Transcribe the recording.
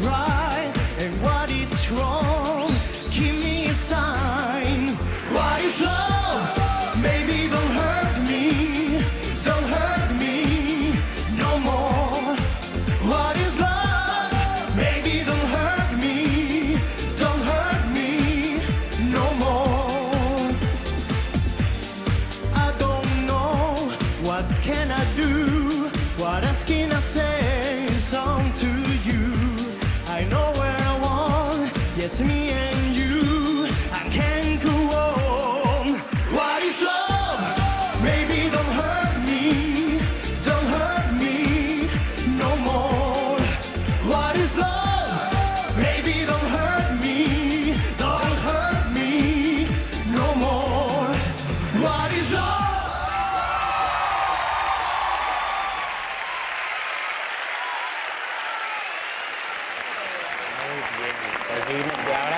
right and wrong? Give me a sign. What is love? Maybe don't hurt me, don't hurt me no more. What is love? Maybe don't hurt me, don't hurt me no more. I don't know what can I do. What else can I say? Song to me David McDowell.